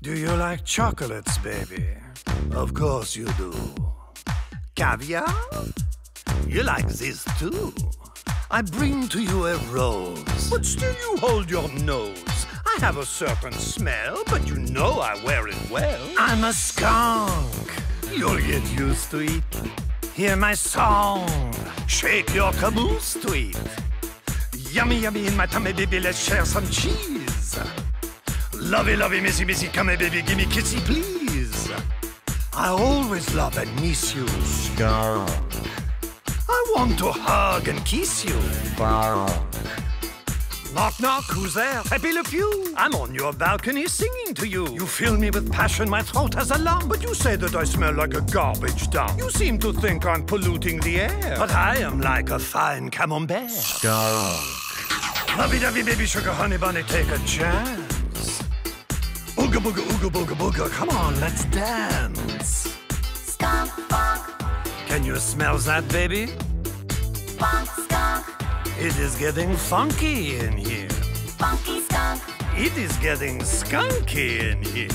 Do you like chocolates, baby? Of course you do. Caviar? You like this too? I bring to you a rose. But still you hold your nose. I have a certain smell, but you know I wear it well. I'm a skunk. You'll get used to it. Hear my song. Shake your caboose to it. Yummy, yummy in my tummy, baby, let's share some cheese. Lovey, lovey, missy, missy, come here, baby, give me kissy, please. I always love and miss you. Skunk. I want to hug and kiss you. Skunk. Knock, knock, who's there? Pepé Le Pew. I'm on your balcony singing to you. You fill me with passion, my throat has a lump. But you say that I smell like a garbage dump. You seem to think I'm polluting the air. But I am like a fine camembert. Skunk. Lovey-dovey, baby sugar, honey bunny, take a chance. Ooga booga, ooga booga booga, come on, let's dance. Skunk, funk, Can you smell that, baby? funk, skunk, It is getting funky in here. funky skunk, It is getting skunky in here.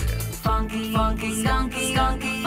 funky, funky, skunky, skunky,